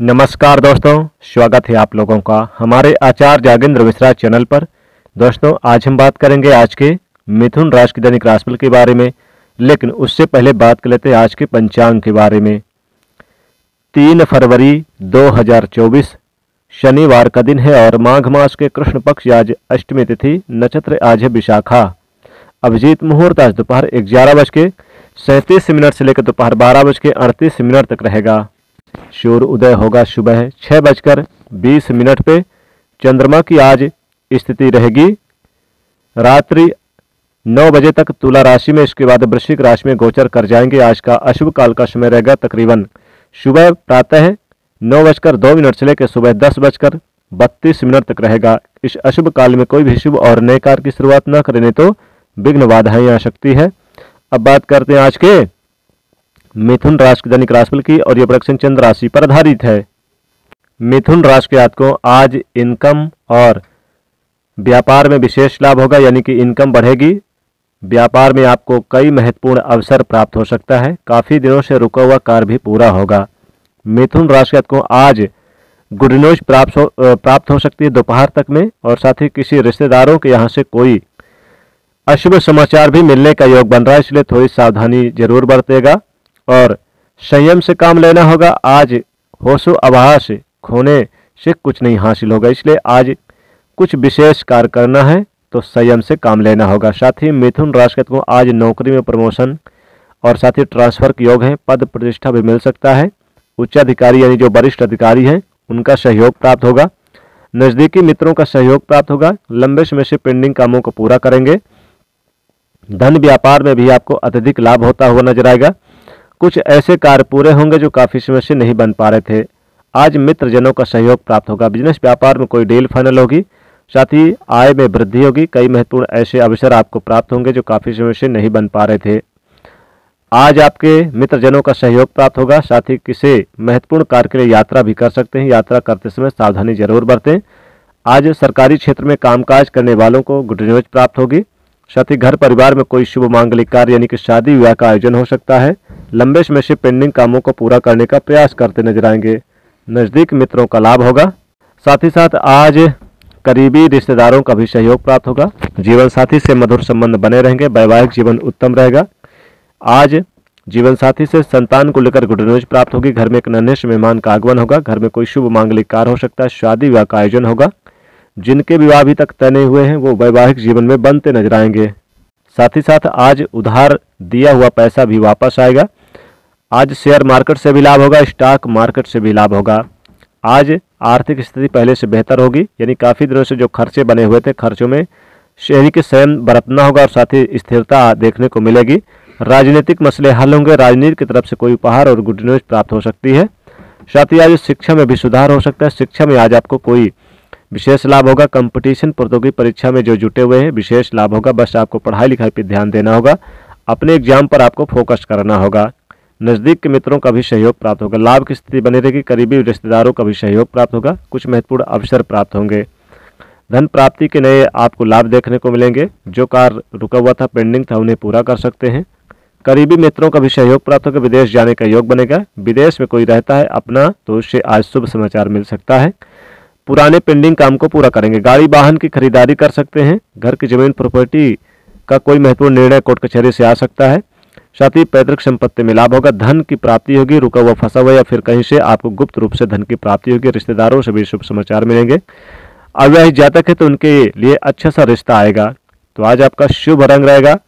नमस्कार दोस्तों, स्वागत है आप लोगों का हमारे आचार्य जागेंद्र मिश्रा चैनल पर। दोस्तों, आज हम बात करेंगे आज के मिथुन राशि की दैनिक राशिफल के बारे में, लेकिन उससे पहले बात कर लेते हैं आज के पंचांग के बारे में। तीन फरवरी 2024 शनिवार का दिन है और माघ मास के कृष्ण पक्ष आज अष्टमी तिथि, नक्षत्र आज है विशाखा। अभिजीत मुहूर्त आज दोपहर ग्यारह बज के सैंतीस मिनट से लेकर दोपहर बारह बज के अड़तीस मिनट तक रहेगा। सूर्य उदय होगा सुबह छह बजकर बीस मिनट पे। चंद्रमा की आज स्थिति रहेगी। रात्रि नौ बजे तक तुला राशि में, इसके बाद वृश्चिक राशि में गोचर कर जाएँगे। आज का अशुभ काल का समय रहेगा तकरीबन सुबह प्रातः नौ बजकर दो मिनट से लेकर सुबह दस बजकर बत्तीस मिनट तक रहेगा। इस अशुभ काल में कोई भी शुभ और नए कार्य की शुरुआत न करें तो विघ्न बाधाएँ आ सकती है। अब बात करते हैं आज के मिथुन राशि की दैनिक राशिफल की और ये प्रोडक्शन चंद्र राशि पर आधारित है। मिथुन राशि के को आज इनकम और व्यापार में विशेष लाभ होगा, यानी कि इनकम बढ़ेगी। व्यापार में आपको कई महत्वपूर्ण अवसर प्राप्त हो सकता है। काफ़ी दिनों से रुका हुआ कार्य भी पूरा होगा। मिथुन राशि को आज गुड न्यूज़ प्राप्त हो प्राप्त हो सकती है दोपहर तक में और साथ ही किसी रिश्तेदारों के यहाँ से कोई अशुभ समाचार भी मिलने का योग बन रहा है, इसलिए थोड़ी सावधानी ज़रूर बरतेगा। और संयम से काम लेना होगा। आज होशो आभास खोने से कुछ नहीं हासिल होगा। इसलिए आज कुछ विशेष कार्य करना है तो संयम से काम लेना होगा। साथ ही मिथुन राशि को आज नौकरी में प्रमोशन और साथ ही ट्रांसफ़र के योग है। पद प्रतिष्ठा भी मिल सकता है। उच्च अधिकारी यानी जो वरिष्ठ अधिकारी हैं, उनका सहयोग प्राप्त होगा। नज़दीकी मित्रों का सहयोग प्राप्त होगा। लंबे समय से पेंडिंग कामों को पूरा करेंगे। धन व्यापार में भी आपको अत्यधिक लाभ होता हुआ नज़र आएगा। कुछ ऐसे कार्य पूरे होंगे जो काफ़ी समय से नहीं बन पा रहे थे। आज मित्रजनों का सहयोग प्राप्त होगा। बिज़नेस व्यापार में कोई डील फाइनल होगी, साथ ही आय में वृद्धि होगी। कई महत्वपूर्ण ऐसे अवसर आपको प्राप्त होंगे जो काफ़ी समय से नहीं बन पा रहे थे। आज आपके मित्रजनों का सहयोग प्राप्त होगा, साथ ही किसी महत्वपूर्ण कार्य के लिए यात्रा भी कर सकते हैं। यात्रा करते समय सावधानी ज़रूर बरतें। आज सरकारी क्षेत्र में कामकाज करने वालों को गुड न्यूज़ प्राप्त होगी। साथ ही घर परिवार में कोई शुभ मांगलिक कार्य यानी कि शादी विवाह का आयोजन हो सकता है। लंबे समय से पेंडिंग कामों को पूरा करने का प्रयास करते नज़र आएँगे। नज़दीक मित्रों का लाभ होगा। साथ ही साथ आज करीबी रिश्तेदारों का भी सहयोग प्राप्त होगा। जीवन साथी से मधुर संबंध बने रहेंगे, वैवाहिक जीवन उत्तम रहेगा। आज जीवन साथी से संतान को लेकर गुड न्यूज़ प्राप्त होगी। घर में एक नन्हे से मेहमान का आगमन होगा। घर में कोई शुभ मांगलिक कार्य हो सकता है, शादी विवाह का आयोजन होगा। जिनके विवाह अभी तक तय हुए हैं, वो वैवाहिक जीवन में बनते नज़र आएँगे। साथ ही साथ आज उधार दिया हुआ पैसा भी वापस आएगा। आज शेयर मार्केट से भी लाभ होगा स्टॉक मार्केट से भी लाभ होगा। आज आर्थिक स्थिति पहले से बेहतर होगी, यानी काफ़ी दिनों से जो खर्चे बने हुए थे, खर्चों में शहरी के स्वयं बरतना होगा और साथ ही स्थिरता देखने को मिलेगी। राजनीतिक मसले हल होंगे, राजनीति की तरफ़ से कोई उपहार और गुड न्यूज़ प्राप्त हो सकती है। साथ ही आज शिक्षा में भी सुधार हो सकता है, शिक्षा में आज आपको कोई विशेष लाभ होगा कंपटीशन प्रतियोगी परीक्षा में जो जुटे हुए हैं, विशेष लाभ होगा। बस आपको पढ़ाई लिखाई पर ध्यान देना होगा, अपने एग्ज़ाम पर आपको फोकस करना होगा। नज़दीक के मित्रों का भी सहयोग प्राप्त होगा। लाभ की स्थिति बनी रहेगी। करीबी रिश्तेदारों का भी सहयोग प्राप्त होगा। कुछ महत्वपूर्ण अवसर प्राप्त होंगे। धन प्राप्ति के नए आपको लाभ देखने को मिलेंगे। जो कार्य रुका हुआ था, पेंडिंग था, उन्हें पूरा कर सकते हैं। करीबी मित्रों का भी सहयोग प्राप्त होगा। विदेश जाने का योग बनेगा। विदेश में कोई रहता है, अपना तो उससे आज शुभ समाचार मिल सकता है। पुराने पेंडिंग काम को पूरा करेंगे। गाड़ी, वाहन की खरीदारी कर सकते हैं। घर की ज़मीन प्रॉपर्टी का कोई महत्वपूर्ण निर्णय कोर्ट कचहरी से आ सकता है। साथ ही पैतृक संपत्ति में लाभ होगा। धन की प्राप्ति होगी, रुका हुआ फंसा हुआ या फिर कहीं से आपको गुप्त रूप से धन की प्राप्ति होगी। रिश्तेदारों से भी शुभ समाचार मिलेंगे। अविवाहित जातक है तो उनके लिए अच्छा सा रिश्ता आएगा। तो आज आपका शुभ रंग रहेगा।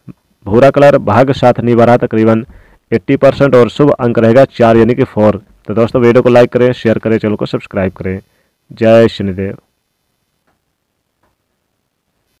भूरा कलर भाग्य साथ निभा रहा तकरीबन 80 परसेंट और शुभ अंक रहेगा चार यानी कि फोर। तो दोस्तों, वीडियो को लाइक करें, शेयर करें, चैनल को सब्सक्राइब करें। जय शनिदेव